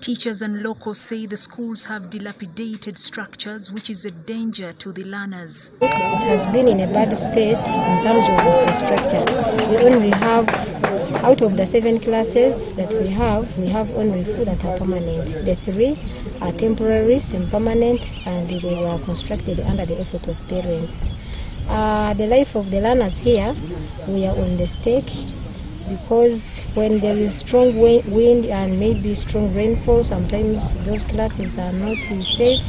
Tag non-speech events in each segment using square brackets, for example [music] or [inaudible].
Teachers and locals say the schools have dilapidated structures, which is a danger to the learners. It has been in a bad state in terms of the structure. We only have, out of the seven classes that we have, we have only four that are permanent. The three are temporary, semi-permanent, and they were constructed under the effort of parents. Uh, the life of the learners here, we are on the stake because when there is strong wind and maybe strong rainfall, sometimes those classes are not safe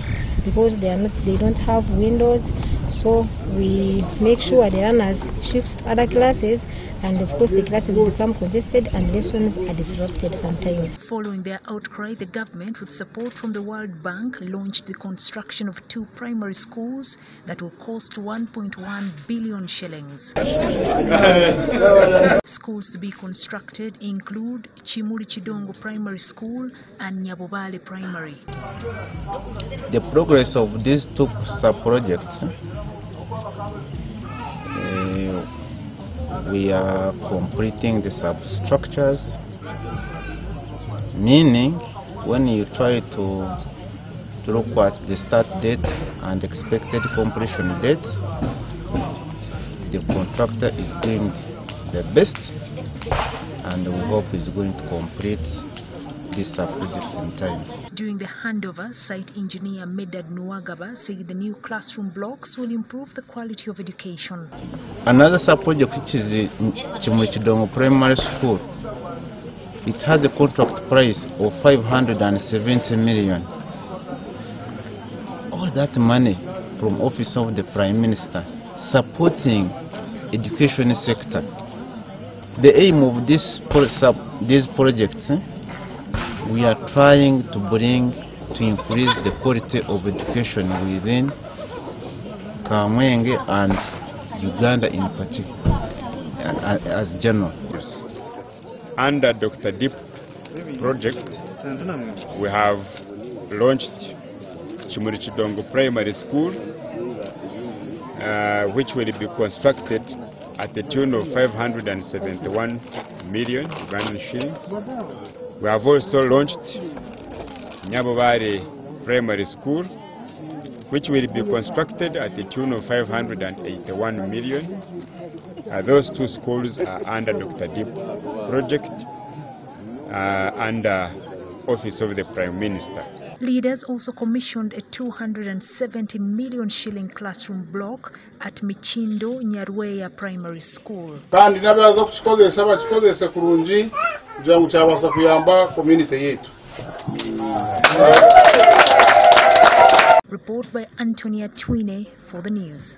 because they are not they don't have windows. So we make sure the learners shift to other classes, and of course the classes become congested and lessons are disrupted sometimes. Following their outcry, the government, with support from the World Bank, launched the construction of two primary schools that will cost 1.1 billion shillings. [laughs] Schools to be constructed include Chimuli Chidongo Primary School and Nyabobale Primary. The progress of these two sub-projects, we are completing the substructures, meaning when you try to, to look at the start date and expected completion date, the contractor is doing the best and we hope is going to complete this project in time. During the handover, site engineer Medad Nuwagaba said the new classroom blocks will improve the quality of education. Another sub-project which is Chimulchidongo Primary School, it has a contract price of 570 million. All that money from office of the Prime Minister supporting education sector. The aim of this sub, these projects, eh, we are trying to bring to increase the quality of education within Kamwenge and Uganda in particular, as general. Under Dr. Deep project, we have launched Chimurichidongo Primary School, uh, which will be constructed at the tune of 571 million Ugandan shillings. We have also launched Nyabobare Primary School, which will be constructed at the tune of 581 million. Uh, those two schools are under DRDIP project, uh, under Office of the Prime Minister. Leaders also commissioned a 270 million shilling classroom block at Michindo Nyarweya Primary School. Kugira ngu kuyamba community yetu Report by Antonia Twine for the news.